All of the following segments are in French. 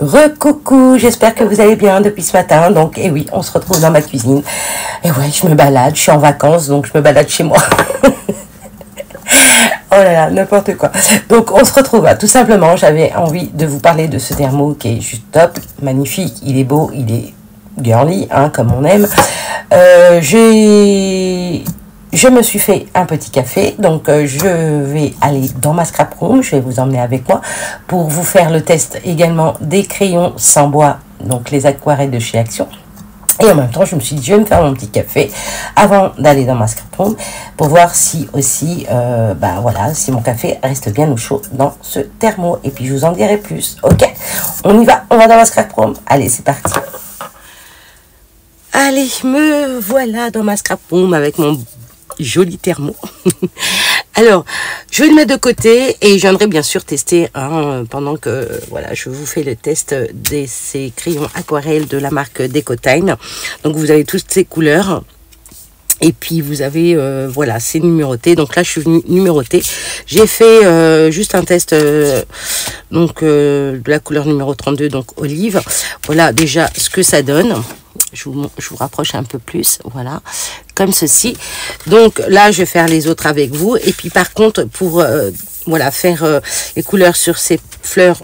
Recoucou, j'espère que vous allez bien depuis ce matin. Donc, et eh oui, on se retrouve dans ma cuisine. Et ouais, je me balade, je suis en vacances, donc je me balade chez moi. Oh là là, n'importe quoi. Donc on se retrouve. Tout simplement, j'avais envie de vous parler de ce thermo qui est juste top, magnifique. Il est beau, il est girly, hein, comme on aime. Euh, j'ai je me suis fait un petit café, donc euh, je vais aller dans ma scrap room, je vais vous emmener avec moi pour vous faire le test également des crayons sans bois, donc les aquarelles de chez Action. Et en même temps, je me suis dit, je vais me faire mon petit café avant d'aller dans ma scrap room pour voir si aussi, euh, bah voilà, si mon café reste bien au chaud dans ce thermo. Et puis, je vous en dirai plus. Ok On y va, on va dans ma scrap room. Allez, c'est parti. Allez, me voilà dans ma scrap room avec mon joli thermo. Alors, je vais le mettre de côté et j'aimerais bien sûr tester hein, pendant que voilà, je vous fais le test de ces crayons aquarelles de la marque Decotine. Donc vous avez toutes ces couleurs. Et puis vous avez, euh, voilà, c'est numéroté. Donc là, je suis venue. J'ai fait euh, juste un test euh, donc de la couleur numéro 32, donc olive. Voilà déjà ce que ça donne je vous, rapproche un peu plus, voilà, comme ceci. Donc là, je vais faire les autres avec vous. Et puis par contre, pour euh, voilà faire euh, les couleurs sur ces fleurs,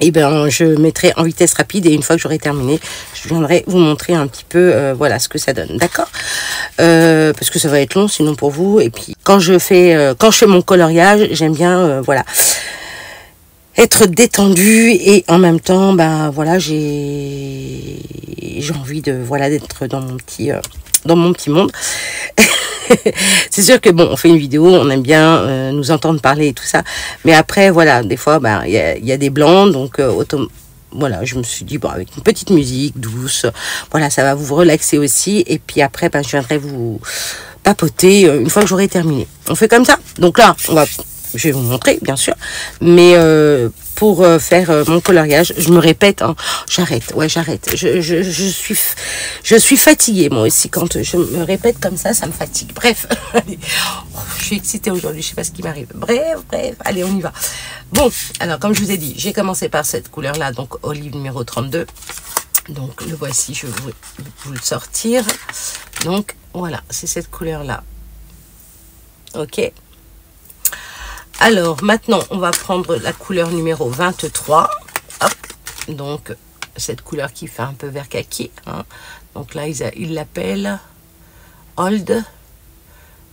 et eh ben, je mettrai en vitesse rapide et une fois que j'aurai terminé, je viendrai vous montrer un petit peu euh, voilà ce que ça donne, d'accord? Parce que ça va être long sinon pour vous. Et puis quand je fais quand je fais mon coloriage, j'aime bien voilà être détendu et en même temps ben voilà j'ai j'ai envie de voilà d'être dans mon petit euh, dans mon petit monde c'est sûr que bon on fait une vidéo on aime bien euh, nous entendre parler et tout ça mais après voilà des fois ben il y a, des blancs donc euh, voilà, je me suis dit, bon, avec une petite musique douce, voilà, ça va vous relaxer aussi. Et puis après, ben, je viendrai vous papoter une fois que j'aurai terminé. On fait comme ça? Donc là, on va je vais vous montrer, bien sûr. Mais euh, pour euh, faire euh, mon coloriage, je me répète, hein, j'arrête, ouais, j'arrête. Je, je, je, suis, je suis fatiguée, moi aussi. Quand je me répète comme ça, ça me fatigue. Bref, je suis excitée aujourd'hui, je sais pas ce qui m'arrive. Bref, bref, allez, on y va. Bon, alors, comme je vous ai dit, j'ai commencé par cette couleur-là, donc olive numéro 32. Donc, le voici, je vais vous le sortir. Donc, voilà, c'est cette couleur-là. Ok alors, maintenant, on va prendre la couleur numéro 23. Donc, cette couleur qui fait un peu vert kaki. Hein. Donc là, ils l'appellent Old.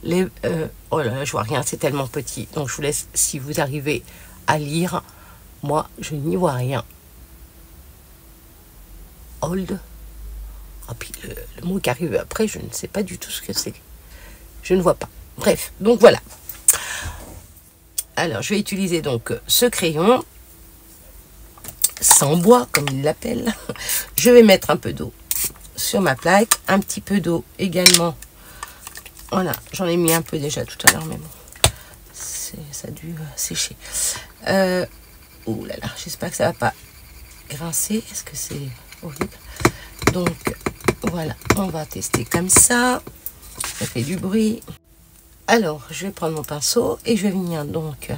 Les, euh, oh là là, je vois rien, c'est tellement petit. Donc, je vous laisse, si vous arrivez à lire, moi, je n'y vois rien. Old. Ah, puis le mot qui arrive après, je ne sais pas du tout ce que c'est. Je ne vois pas. Bref, donc voilà. Alors, je vais utiliser donc ce crayon sans bois, comme il l'appelle. Je vais mettre un peu d'eau sur ma plaque, un petit peu d'eau également. Voilà, j'en ai mis un peu déjà tout à l'heure, mais bon, ça a dû euh, sécher. Euh, oh là là, j'espère que ça va pas grincer. Est-ce que c'est horrible? Donc, voilà, on va tester comme ça. Ça fait du bruit. Alors, je vais prendre mon pinceau et je vais venir donc,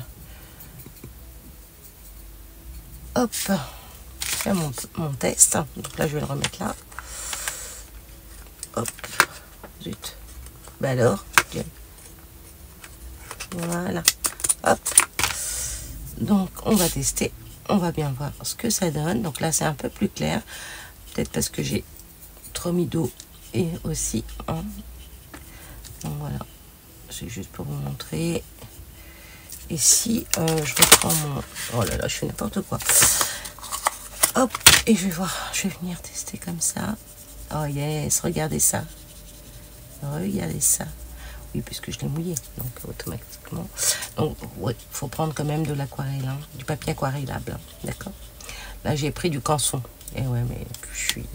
hop, faire mon, test. Donc là, je vais le remettre là. Hop, zut. Bah alors, voilà, hop. Donc, on va tester. On va bien voir ce que ça donne. Donc là, c'est un peu plus clair. Peut-être parce que j'ai trop mis d'eau et aussi. Hein. Donc voilà c'est juste pour vous montrer. Et si euh, je reprends mon... Oh là là, je fais n'importe quoi. Hop, et je vais voir, je vais venir tester comme ça. Oh yes, regardez ça. Regardez ça. Oui, puisque je l'ai mouillé, donc automatiquement. Donc, il faut prendre quand même de l'aquarelle, hein, du papier aquarellable, hein, d'accord? Là, j'ai pris du canson. Et ouais, mais je suis...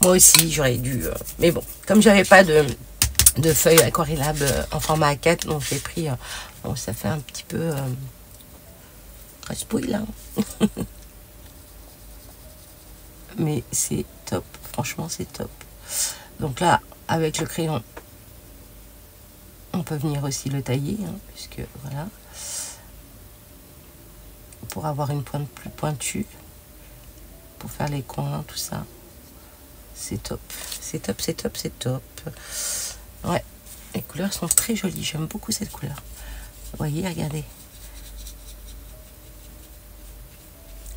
Moi aussi, j'aurais dû... Euh, mais bon, comme j'avais pas de de feuilles aquarellables en format A4. Donc j'ai pris, euh, bon, ça fait un petit peu euh, là. Mais c'est top, franchement c'est top. Donc là, avec le crayon, on peut venir aussi le tailler, hein, puisque voilà, pour avoir une pointe plus pointue. pour faire les coins, tout ça. C'est top. C'est top, c'est top, c'est top. Ouais, les couleurs sont très jolies. J'aime beaucoup cette couleur. Vous voyez, regardez.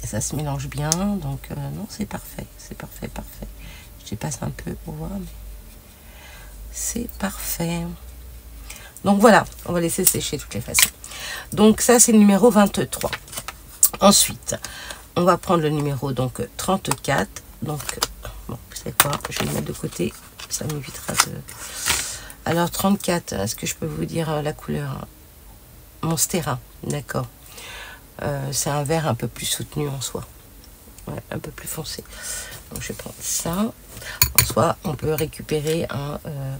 Et ça se mélange bien, donc euh, non, c'est parfait. C'est parfait, parfait. Je dépasse un peu pour voir, mais c'est parfait. Donc voilà, on va laisser sécher de toutes les façons. Donc ça, c'est le numéro 23. Ensuite, on va prendre le numéro donc 34. Donc, bon, vous savez quoi, je vais le mettre de côté. Ça m'évitera de... Alors, 34, est-ce que je peux vous dire euh, la couleur Monstera, d'accord. Euh, c'est un vert un peu plus soutenu en soi. un peu plus foncé. Donc, je vais prendre ça. En soi, on peut récupérer un... Euh,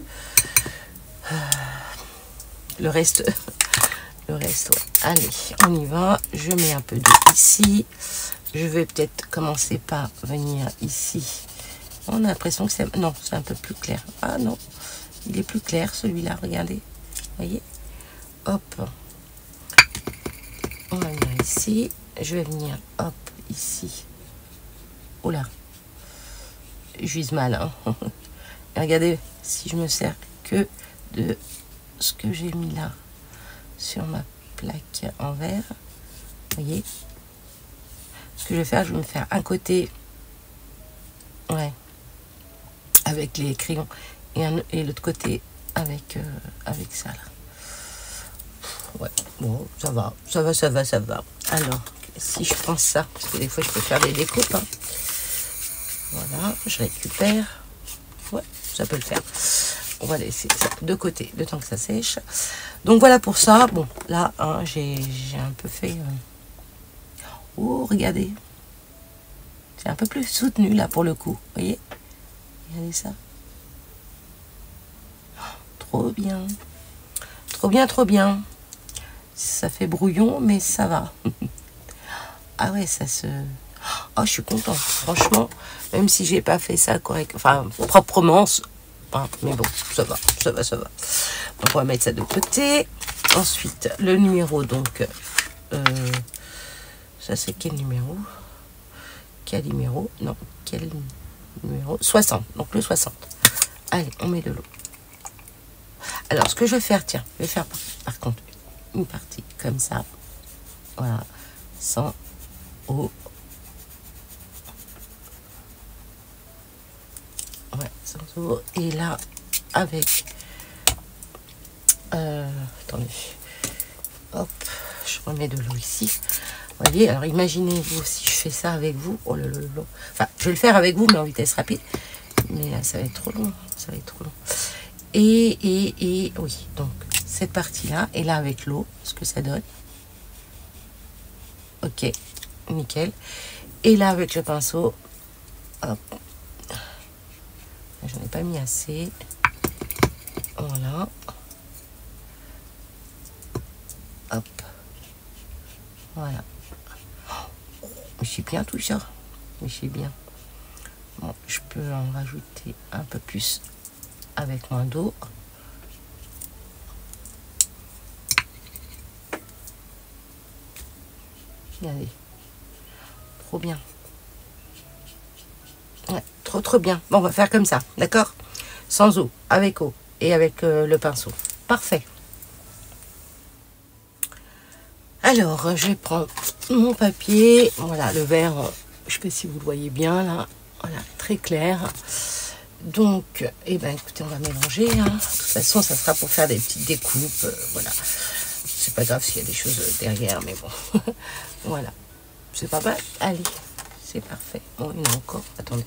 le reste le reste allez on y va je mets un peu d'eau ici je vais peut-être commencer par venir ici on a l'impression que c'est non c'est un peu plus clair ah non il est plus clair celui-là regardez. Voyez hop. On va venir ici. Je vais venir hop ici. Oula. J'use mal hein. regardez si je me sers que de ce que j'ai mis là sur ma plaque en verre. Voyez. Ce que je vais faire, je vais me faire un côté ouais, avec les crayons et, l'autre côté avec, euh, avec ça là. Ouais, bon, ça va, ça va, ça va, ça va. Alors, si je prends ça, parce que des fois je peux faire des découpes. Hein. Voilà, je récupère. Ouais, ça peut le faire on va laisser ça de côté le temps que ça sèche. Donc voilà pour ça. Bon, là, hein, j'ai un peu fait... Euh, oh, regardez. C'est un peu plus soutenu là pour le coup. Vous voyez? Regardez ça. Trop bien. Trop bien, trop bien. Ça fait brouillon, mais ça va. ah ouais, ça se... Oh, je suis contente. Franchement, même si j'ai pas fait ça correct, enfin proprement, mais bon, ça va, ça va, ça va. Donc on va mettre ça de côté. Ensuite, le numéro, donc, euh, ça c'est quel numéro? Quel numéro? Non, quel numéro? 60, donc le 60. Allez, on met de l'eau. Alors, ce que je vais faire, tiens, je vais faire par contre une partie comme ça. Voilà, sans eau. Et là, avec... Euh, attendez. Hop, je remets de l'eau ici. Vous voyez, alors imaginez-vous si je fais ça avec vous. Oh là là Enfin, je vais le faire avec vous, mais en vitesse rapide. Mais là, ça va être trop long. Ça va être trop long. Et, et, et, oui, donc, cette partie-là, et là avec l'eau, ce que ça donne. Ok, nickel. Et là, avec le pinceau, hop, J'en ai pas mis assez. Voilà. Hop. Voilà. Oh, je suis bien tout ça. Je suis bien. Bon, je peux en rajouter un peu plus avec moins d'eau. Regardez. Trop bien. Trop trop bien. Bon, on va faire comme ça, d'accord? Sans eau, avec eau et avec euh, le pinceau. Parfait. Alors, je prendre mon papier. Voilà, le vert, je ne sais pas si vous le voyez bien là. Voilà, très clair. Donc, eh ben, écoutez, on va mélanger. Hein. De toute façon, ça sera pour faire des petites découpes. Euh, voilà. C'est pas grave s'il y a des choses derrière, mais bon. voilà. C'est pas mal? Allez parfait. Bon, il y en a encore. Attendez.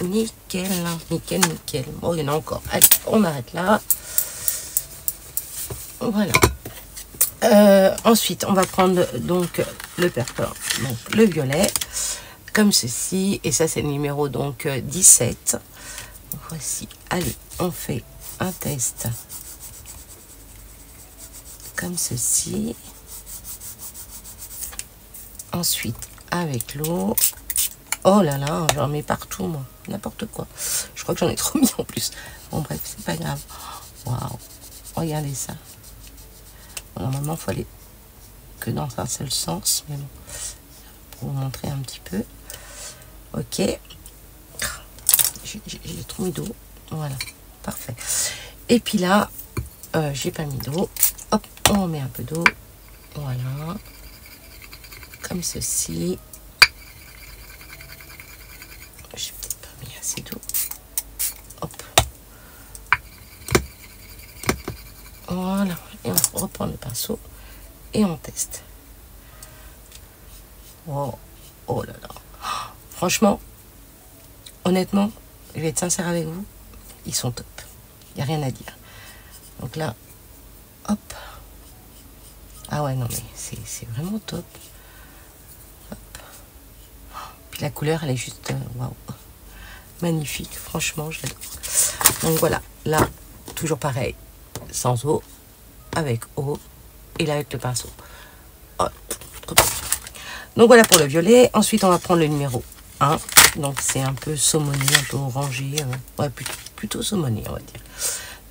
Nickel, nickel, nickel. Bon, il y en a encore. Allez, on arrête là. Voilà. Euh, ensuite, on va prendre donc le purple, donc le violet, comme ceci. Et ça, c'est le numéro donc 17. voici. Allez, on fait un test comme ceci. Ensuite, avec l'eau. Oh là là, j'en mets partout, moi. N'importe quoi. Je crois que j'en ai trop mis en plus. Bon, bref, c'est pas grave. Waouh. Regardez ça. normalement, il faut aller que dans un seul sens, mais bon, pour vous montrer un petit peu. Ok. J'ai trop mis d'eau. Voilà, parfait. Et puis là, euh, j'ai pas mis d'eau. Hop, on met un peu d'eau. Voilà. Comme ceci. J'ai peut-être pas mis assez d'eau. Hop. Voilà. Et on reprend le pinceau et on teste. Oh, oh là là. Franchement, honnêtement, je vais être sincère avec vous, ils sont top. Il n'y a rien à dire. Donc là, hop. Ah ouais, non mais c'est vraiment top. Puis la couleur, elle est juste, euh, waouh. Magnifique, franchement, j'adore. Donc voilà, là, toujours pareil, sans eau, avec eau, et là avec le pinceau. Donc voilà pour le violet. Ensuite, on va prendre le numéro 1. Donc c'est un peu saumoné, un peu orangé. Euh, ouais, plutôt, plutôt on va dire.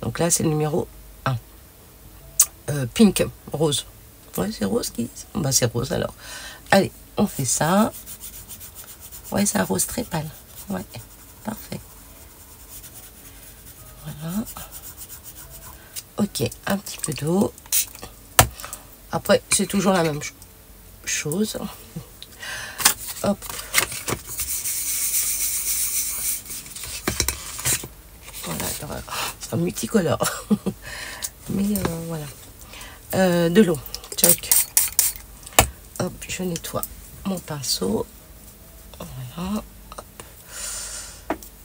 Donc là, c'est le numéro 1. Euh, pink, rose. Ouais, c'est rose qui... Bah, c'est rose alors. Allez, on fait ça. Ouais, c'est un rose très pâle. Ouais, parfait. Voilà. Ok, un petit peu d'eau. Après, c'est toujours la même chose. Hop. Multicolore. Mais euh, voilà. Euh, de l'eau. Check. Hop, je nettoie mon pinceau. Voilà.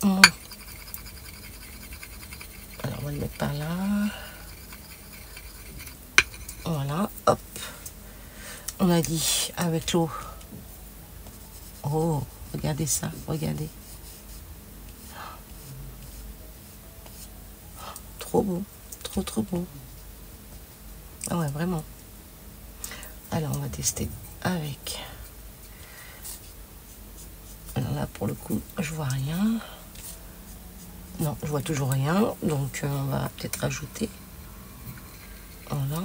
Hop. Alors, on va le mettre par là. Voilà, hop. On a dit avec l'eau. Oh, regardez ça, regardez. Trop beau, trop trop beau. Ah ouais, vraiment. Alors, on va tester avec. Alors là, pour le coup, je vois rien. Non, je vois toujours rien. Donc, euh, on va peut-être rajouter. Voilà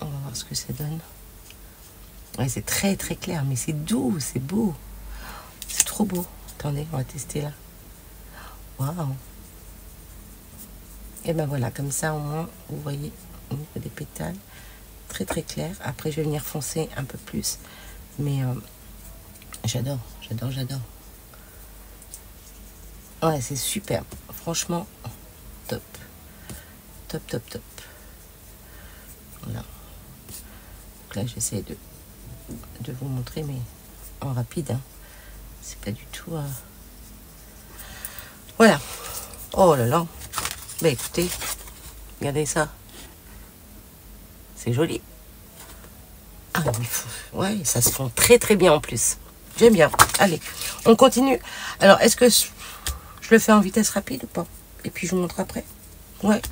on va voir ce que ça donne. C'est très très clair, mais c'est doux, c'est beau. C'est trop beau. Attendez, on va tester là. Waouh. Et ben voilà, comme ça au moins, vous voyez au niveau des pétales, très très clair. Après, je vais venir foncer un peu plus, mais euh, j'adore, j'adore, j'adore. Ouais, c'est super. Franchement, top. Top, top, top. Voilà là j'essaie de, de vous montrer mais en rapide hein. c'est pas du tout euh, voilà oh là là bah écoutez regardez ça. C'est joli. Ah ouais ça se fond très très bien en plus. J'aime bien. Allez on continue. Alors est-ce que je le fais en vitesse rapide ou pas? Et puis je vous montre après. Ouais.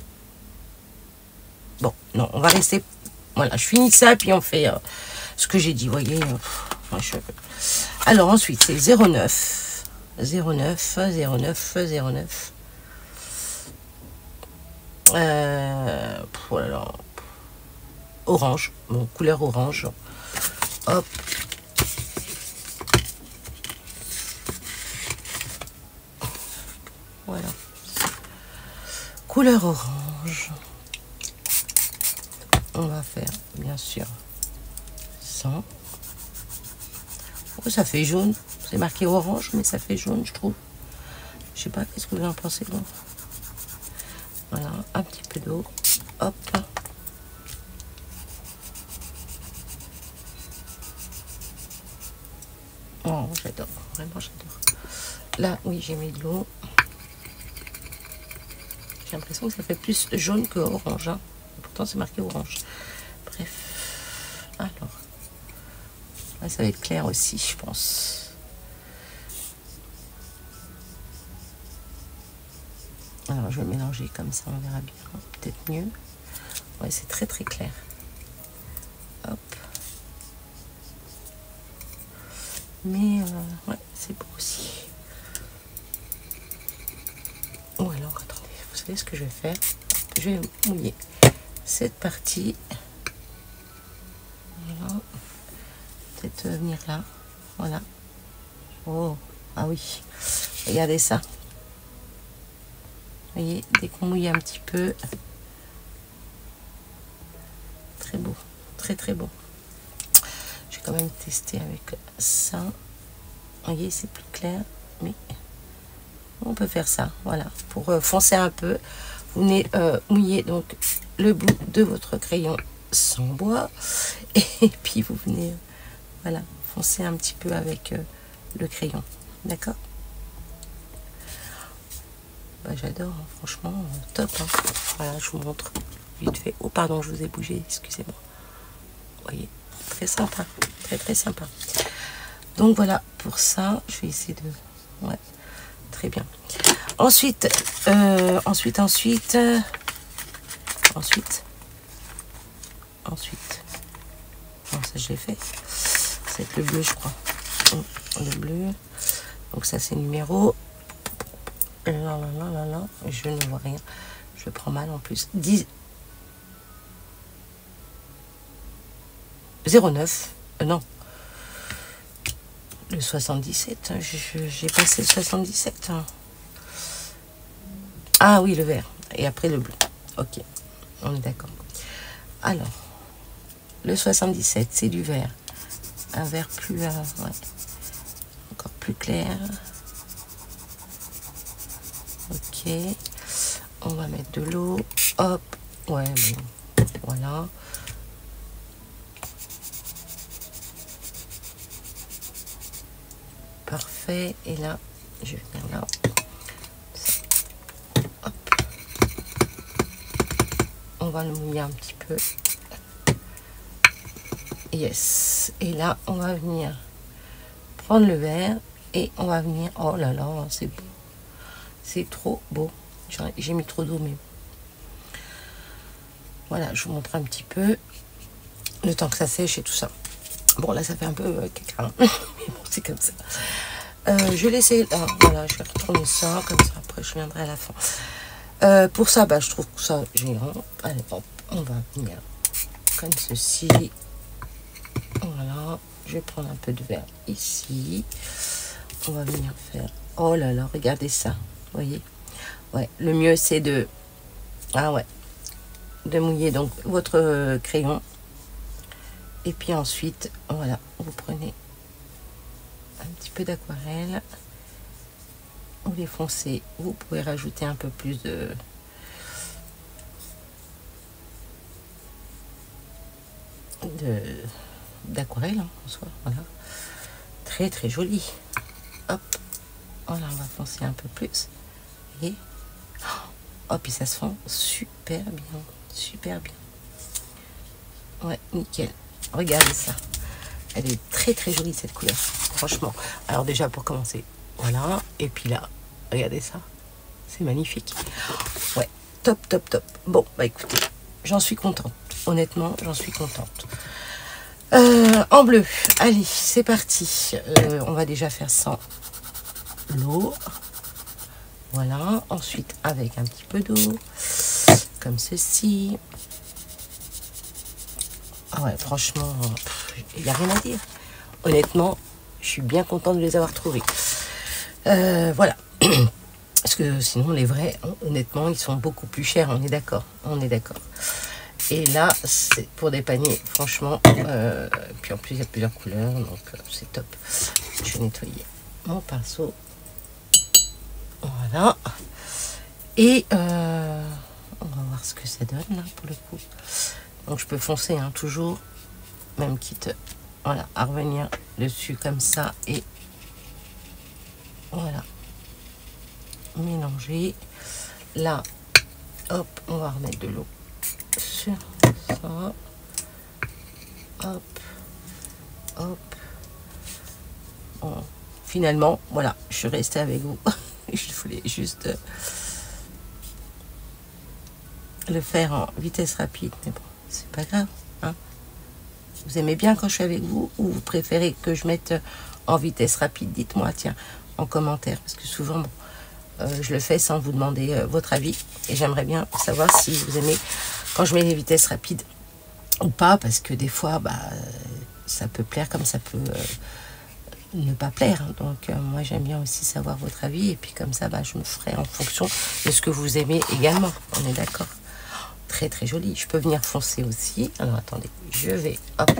Bon non on va rester. Voilà, je finis ça, puis on fait euh, ce que j'ai dit, voyez. Euh, Alors ensuite, c'est 09. 09, 09, 09. Euh, voilà. Orange, bon, couleur orange. Hop. Voilà. Couleur orange on va faire bien sûr 100 ça fait jaune c'est marqué orange mais ça fait jaune je trouve je sais pas qu'est-ce que vous en pensez bon voilà un petit peu d'eau hop oh j'adore vraiment j'adore là oui j'ai mis de l'eau j'ai l'impression que ça fait plus jaune que orange hein pourtant c'est marqué orange. Bref. Alors. Là, ça va être clair aussi, je pense. Alors, je vais mélanger comme ça, on verra bien. Peut-être mieux. Ouais, c'est très très clair. Hop. Mais, euh, ouais, c'est beau aussi. Ou alors, attendez, vous savez ce que je vais faire? Je vais mouiller cette partie Voilà. Peut-être venir là. Voilà. Oh, ah oui. Regardez ça. Dès qu'on mouille un petit peu. Très beau. Très très beau. Je vais quand même tester avec ça. Vous voyez, c'est plus clair. Mais on peut faire ça. Voilà. Pour euh, foncer un peu. Vous venez euh, mouiller donc le bout de votre crayon sans bois. Et puis vous venez, voilà, foncer un petit peu avec euh, le crayon. D'accord? Bah, J'adore, hein, franchement, top. Hein. Voilà, je vous montre vite fait. Oh, pardon, je vous ai bougé, excusez-moi. Vous voyez, très sympa, très très sympa. Donc voilà, pour ça, je vais essayer de... Ouais, très bien. Ensuite, euh, ensuite, ensuite, ensuite, ensuite. Non, ça je l'ai fait. C'est le bleu, je crois. Oh, le bleu. Donc ça c'est numéro. Là, là, là, là, là. Je ne vois rien. Je prends mal en plus. 10... 09. Euh, non. Le 77. J'ai passé le 77. Hein. Ah oui, le vert. Et après le bleu. Ok. On est d'accord. Alors, le 77, c'est du vert. Un vert plus... Euh, encore plus clair. On va mettre de l'eau. Hop. Ouais, bon. Voilà. Parfait. Et là, je vais venir là. Hop. On va le mouiller un petit peu. Yes. Et là, on va venir prendre le verre et on va venir... Oh là là, c'est beau. C'est trop beau. J'ai mis trop d'eau, mais... Voilà, je vous montre un petit peu le temps que ça sèche et tout ça. Bon, là, ça fait un peu euh, caca. mais bon, c'est comme ça. Euh, je vais laisser... Ah, voilà, je vais retourner ça. Comme ça, après, je viendrai à la fin. Euh, pour ça, bah, je trouve que ça géant. Allez, hop, on va venir comme ceci. Voilà, je vais prendre un peu de verre ici. On va venir faire... Oh là là, regardez ça. Voyez Ouais, le mieux c'est de... Ah ouais. De mouiller donc votre euh, crayon. Et puis ensuite, voilà, vous prenez un petit peu d'aquarelle. Vous les foncez. Vous pouvez rajouter un peu plus de... d'aquarelle hein, en soi. Voilà. Très très joli. Hop. Voilà, on va foncer un peu plus. Et oh, puis ça se fond super bien. Super bien. Ouais, nickel. Regardez ça. Elle est très très jolie cette couleur. Franchement. Alors déjà pour commencer, voilà. Et puis là, regardez ça. C'est magnifique. Ouais, top, top, top. Bon, bah écoutez, j'en suis contente. Honnêtement, j'en suis contente. Euh, en bleu, allez, c'est parti. Euh, on va déjà faire sans l'eau. Voilà, ensuite avec un petit peu d'eau, comme ceci. Ah ouais, franchement, il n'y a rien à dire. Honnêtement, je suis bien contente de les avoir trouvés. Euh, voilà. Parce que sinon, les vrais, honnêtement, ils sont beaucoup plus chers, on est d'accord. On est d'accord. Et là, c'est pour des paniers, franchement. Euh, puis en plus, il y a plusieurs couleurs, donc euh, c'est top. Je vais nettoyer mon pinceau. Voilà. Et euh, on va voir ce que ça donne là pour le coup. Donc je peux foncer hein, toujours, même quitte voilà, à revenir dessus comme ça et voilà. Mélanger. Là, hop, on va remettre de l'eau sur ça. Hop. Hop. Finalement, voilà, je suis restée avec vous. je voulais juste euh, le faire en vitesse rapide. Mais bon, c'est pas grave. Hein. Vous aimez bien quand je suis avec vous ou vous préférez que je mette en vitesse rapide? Dites-moi, tiens, en commentaire. Parce que souvent, euh, je le fais sans vous demander euh, votre avis. Et j'aimerais bien savoir si vous aimez quand je mets les vitesses rapides ou pas, parce que des fois, bah, ça peut plaire comme ça peut ne pas plaire. Donc euh, moi j'aime bien aussi savoir votre avis et puis comme ça bah, je me ferai en fonction de ce que vous aimez également. On est d'accord? Très très joli. Je peux venir foncer aussi. Alors attendez, je vais hop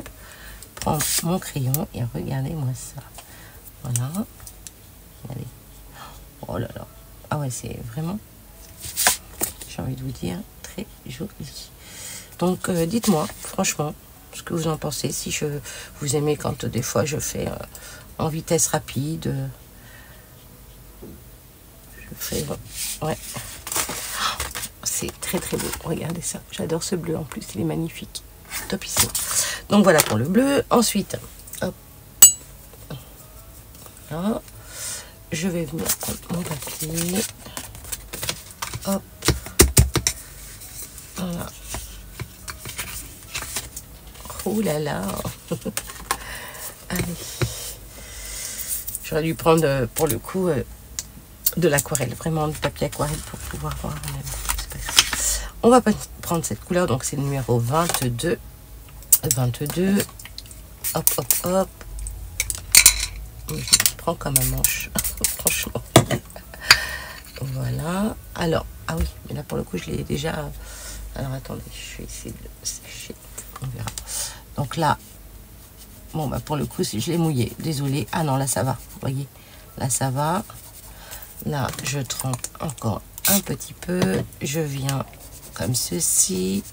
prendre mon crayon et regardez-moi ça. Voilà. Allez. Oh là là. Ah ouais, c'est vraiment, j'ai envie de vous dire, très joli. Donc euh, dites-moi, franchement, ce que vous en pensez. Si je vous aimez quand des fois je fais euh, en vitesse rapide. Je. Ouais. C'est très très beau. Regardez ça. J'adore ce bleu en plus. Il est magnifique. Top ici. Donc voilà pour le bleu. Ensuite, hop. Je vais venir mon papier. Hop. Voilà. Oh là là. Allez. J'aurais dû prendre euh, pour le coup euh, de l'aquarelle, vraiment du papier aquarelle pour pouvoir voir. On va prendre cette couleur, donc c'est le numéro 22. 22. Hop, hop, hop. Je prends comme un manche, franchement. Voilà. Alors, ah oui, mais là pour le coup, je l'ai déjà. Alors attendez, je vais essayer de sécher. On verra. Donc là, bon, bah pour le coup, je l'ai mouillé, désolé. Ah non, là ça va, vous voyez. Là ça va. Là, je trempe encore un petit peu. Je viens comme ceci.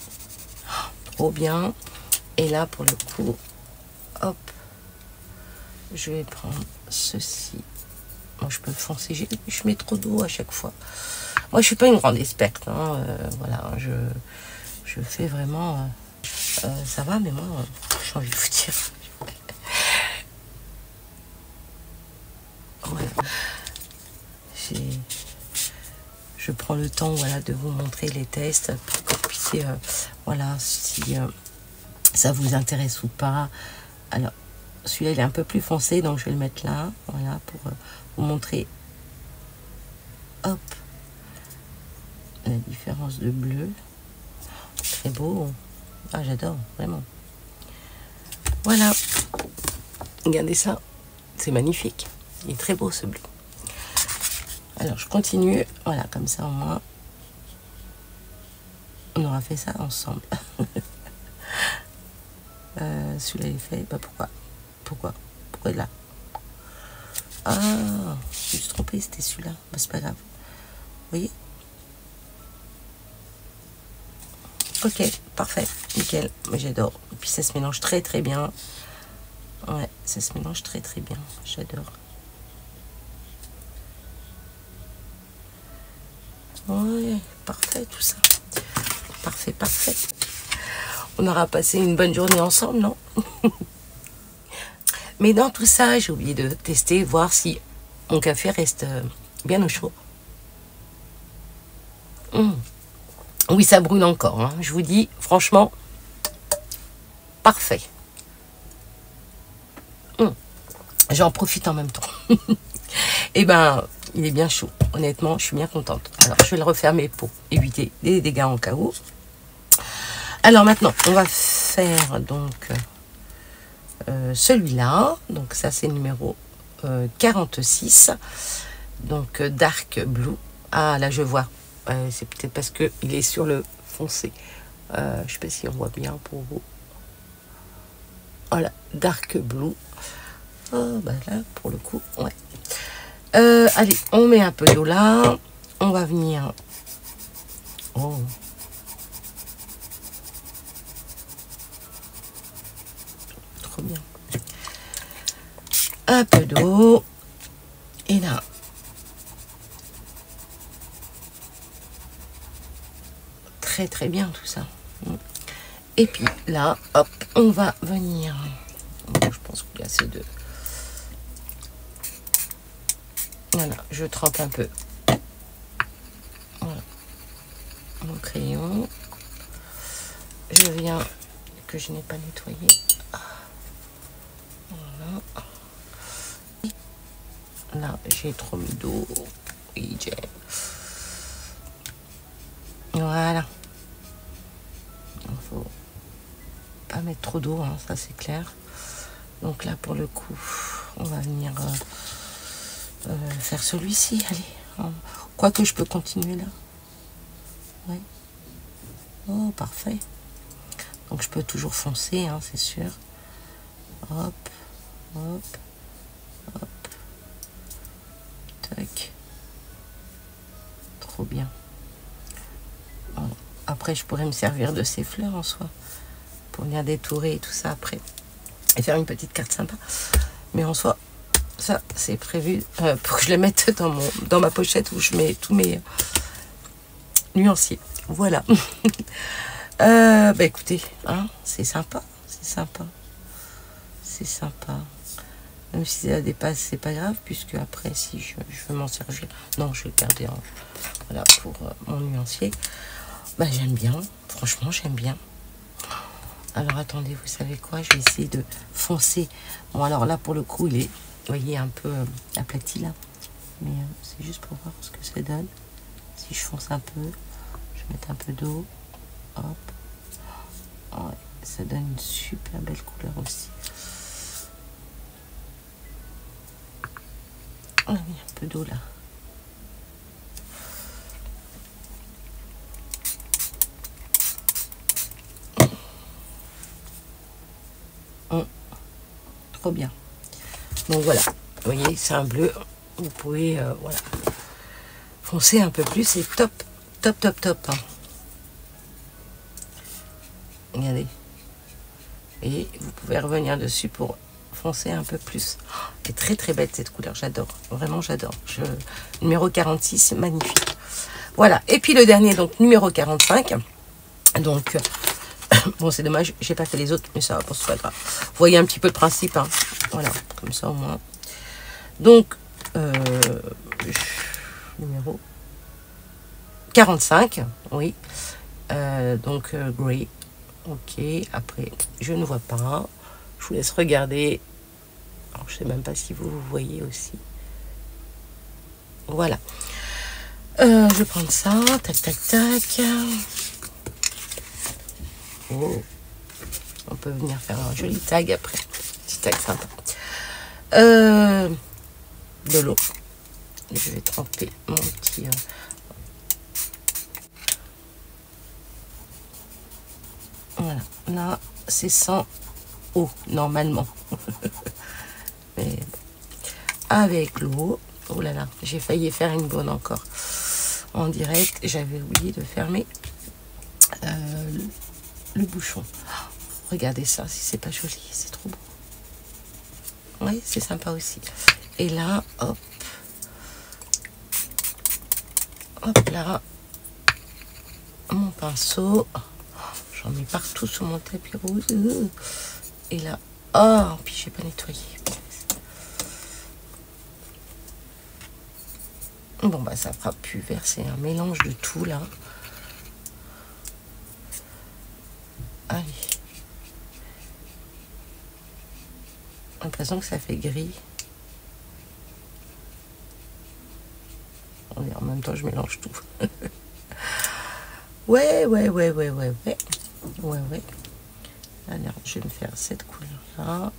Trop bien. Et là, pour le coup, hop, je vais prendre ceci. Moi, je peux foncer. Je mets trop d'eau à chaque fois. Moi, je suis pas une grande experte. Hein, euh, voilà, je, je fais vraiment... Euh, euh, ça va, mais moi, j'ai envie de vous dire. Je le temps voilà, de vous montrer les tests pour que vous puissiez, euh, voilà, si euh, ça vous intéresse ou pas. Alors, celui-là, il est un peu plus foncé, donc je vais le mettre là, voilà, pour vous montrer, hop, la différence de bleu. Très beau. Ah, j'adore, vraiment. Voilà. Regardez ça. C'est magnifique. Il est très beau ce bleu. Alors, je continue. Voilà, comme ça au moins. On aura fait ça ensemble. euh, Celui-là est fait. Bah pourquoi? Pourquoi? Pourquoi là? Ah, je suis trompée, c'était celui-là. Bah, c'est pas grave. Vous voyez? Ok, parfait, nickel. J'adore. Et puis ça se mélange très très bien. Ouais, ça se mélange très très bien. J'adore. Parfait tout ça. Parfait, parfait. On aura passé une bonne journée ensemble, non? Mais dans tout ça, j'ai oublié de tester, voir si mon café reste euh, bien au chaud. Hum. Oui, ça brûle encore. Hein. Je vous dis, franchement, parfait. Hum. J'en profite en même temps. Eh ben, il est bien chaud. Honnêtement, je suis bien contente. Alors, je vais le refermer pour éviter des dégâts en où. Alors maintenant, on va faire donc euh, celui-là. Donc ça, c'est numéro 46. Euh, donc euh, Dark Blue. Ah, là, je vois c'est peut-être parce que il est sur le foncé. Je sais pas si on voit bien pour vous. Voilà, dark blue. Oh, bah là, pour le coup, ouais. Euh, allez, on met un peu d'eau là. On va venir. Oh. Trop bien. Un peu d'eau. Et là, très bien tout ça. Et puis là, hop, on va venir. Je pense qu'il y a assez de. Je trempe un peu. Voilà. Mon crayon. Je viens que je n'ai pas nettoyé. Voilà. Là, j'ai trop mis d'eau. Voilà. mettre trop d'eau, hein, ça c'est clair. Donc là, pour le coup, on va venir euh, euh, faire celui-ci. Allez, hein. quoi que je peux continuer là. Ouais. Oh, parfait. Donc je peux toujours foncer, hein, c'est sûr. Hop, hop, hop. Tac. Trop bien. Après, je pourrais me servir de ces fleurs en soi. Pour venir détourer et tout ça après. Et faire une petite carte sympa. Mais en soi, ça, c'est prévu euh, pour que je les mette dans, mon, dans ma pochette où je mets tous mes nuanciers. Voilà. euh, bah écoutez, hein, c'est sympa. C'est sympa. C'est sympa. Même si ça dépasse, c'est pas grave, puisque après, si je, veux m'en servir, non, je vais le garder voilà, pour euh, mon nuancier. Bah, j'aime bien, franchement, j'aime bien. Alors, attendez, vous savez quoi? Je vais essayer de foncer. Bon, alors là, pour le coup, il est, voyez, un peu euh, aplati là. Mais euh, c'est juste pour voir ce que ça donne. Si je fonce un peu, je vais un peu d'eau. Hop. ça donne une super belle couleur aussi. Ah un peu d'eau là. Oh, trop bien. Donc voilà, vous voyez, c'est un bleu. Vous pouvez, euh, voilà, foncer un peu plus. C'est top, top, top, top. Hein. Regardez. Et vous pouvez revenir dessus pour foncer un peu plus. C'est très très belle cette couleur, j'adore. Vraiment j'adore. Numéro 46, magnifique. Voilà. Et puis le dernier, donc numéro 45. Donc, bon c'est dommage, j'ai pas fait les autres, mais ça va, pour ce pas grave. Vous voyez un petit peu le principe. Hein. Voilà, comme ça au moins. Donc, euh, numéro 45, oui. Euh, donc, euh, gray. Ok, après, je ne vois pas. Je vous laisse regarder. je ne sais même pas si vous, vous voyez aussi. Voilà. Euh, je vais prendre ça. Tac, tac, tac. Oh. On peut venir faire un joli tag après. Euh, de l'eau. Je vais tremper mon petit... Euh, voilà. Là, c'est sans normalement. Mais avec l'eau, oh là là, j'ai failli faire une bonne encore. En direct, j'avais oublié de fermer euh, le bouchon. regardez ça, si c'est pas joli, c'est trop beau. Oui, c'est sympa aussi. Et là, hop. Hop là. Mon pinceau. J'en mets partout sur mon tapis rouge. Et là, oh, puis je vais pas nettoyer. Bon, bah, ça fera plus vert. C'est un mélange de tout, là. Allez. Que ça fait gris. En même temps, je mélange tout. ouais, ouais, ouais, ouais, ouais, ouais. Ouais, ouais. Alors, je vais me faire cette couleur-là.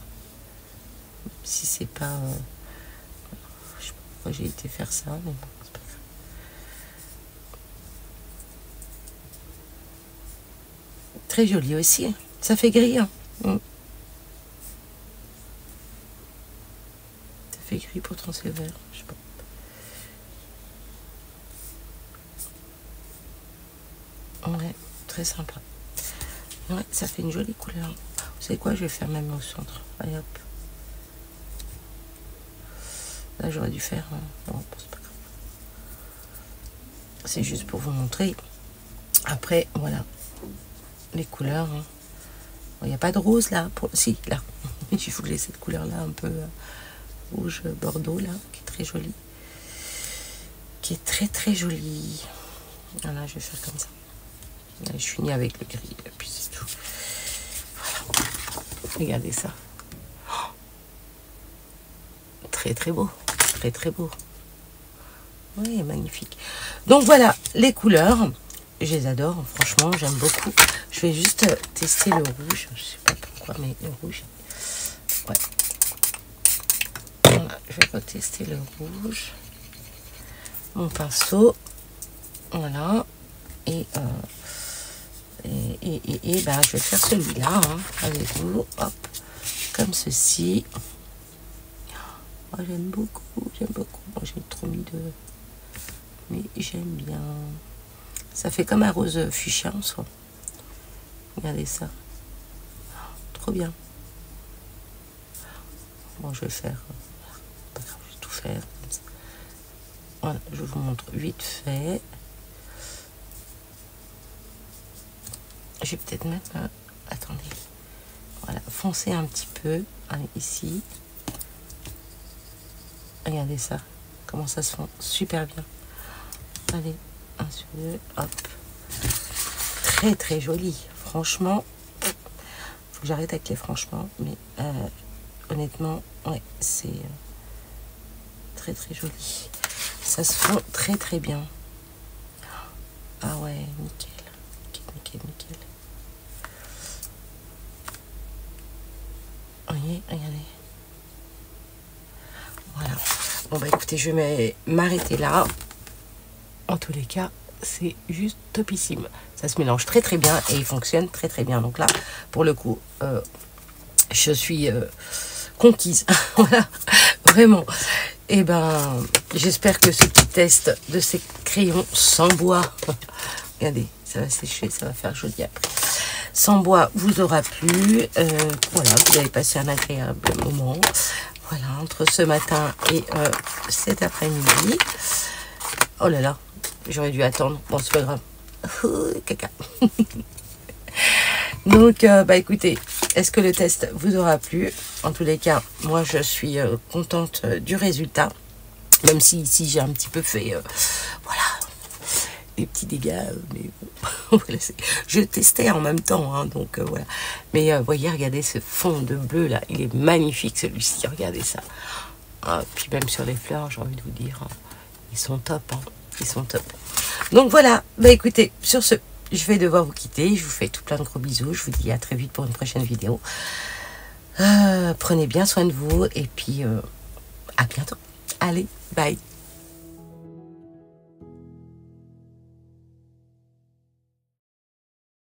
Si c'est pas... Euh, sais pas pourquoi j'ai été faire ça, mais bon. Très joli aussi. Hein. Ça fait gris. Hein. Mm. Fait gris, pourtant c'est vert. Je sais pas. Ouais, très sympa. Ouais, ça fait une jolie couleur. Vous savez quoi Je vais faire même au centre. Hop. Là, j'aurais dû faire. Hein. c'est pas grave. C'est juste pour vous montrer. Après, voilà. Les couleurs. Hein. Il n'y a pas de rose là. Pour... Si, là. Je voulais cette couleur-là un peu euh, rouge bordeaux, là, qui est très jolie. Qui est très très jolie. Voilà, je vais faire comme ça. Je finis avec le gris, et puis c'est tout. Voilà. Regardez ça. Très très beau. Très très beau. Oui, magnifique. Donc voilà, les couleurs. Je les adore, franchement, j'aime beaucoup. Je vais juste tester le rouge. Je sais pas pourquoi, mais le rouge. Ouais. Voilà, je vais retester le rouge. Mon pinceau. Voilà. Et, euh, et, et, et, ben, je vais faire celui-là hein, avec vous. Hop. Comme ceci. Oh, j'aime beaucoup, j'aime beaucoup. Bon, j'ai trop mis de... Mais j'aime bien. Ça fait comme un rose fuchsia en soi. Regardez ça. Trop bien. Bon, je vais faire. Voilà, je vous montre vite fait. Je vais peut-être mettre. Attendez. Voilà, foncer un petit peu. ici. Regardez ça. Comment ça se fond. Super bien. Allez, un sur deux. Hop. Très très joli. Franchement, faut que j'arrête avec les franchement, mais euh, honnêtement, ouais, c'est euh, très joli. Ça se fond très très bien. Ah ouais, nickel. Nickel, nickel, nickel. Voyez, regardez. Voilà. Bon bah écoutez, je vais m'arrêter là. En tous les cas, c'est juste topissime. Ça se mélange très très bien et il fonctionne très très bien. Donc là, pour le coup, euh, je suis euh, conquise. voilà, vraiment. Et eh ben, j'espère que ce petit test de ces crayons sans bois, regardez, ça va sécher, ça va faire joli. Sans bois vous aura plu. Euh, voilà, vous avez passé un agréable moment. Voilà, entre ce matin et cet après-midi. Oh là là, J'aurais dû attendre. Bon, c'est pas grave. Caca. Donc, euh, bah écoutez, est-ce que le test vous aura plu? En tous les cas, moi, je suis euh, contente euh, du résultat. Même si ici, j'ai un petit peu fait, voilà, des petits dégâts. Mais je testais en même temps, hein, donc voilà. Mais voyez, regardez ce fond de bleu là, il est magnifique celui-ci. Regardez ça. Ah, puis même sur les fleurs, j'ai envie de vous dire, hein, ils sont top. Hein sont top. Donc voilà, bah écoutez, sur ce, je vais devoir vous quitter. Je vous fais tout plein de gros bisous. Je vous dis à très vite pour une prochaine vidéo. Euh, prenez bien soin de vous et puis euh, à bientôt. Allez, bye.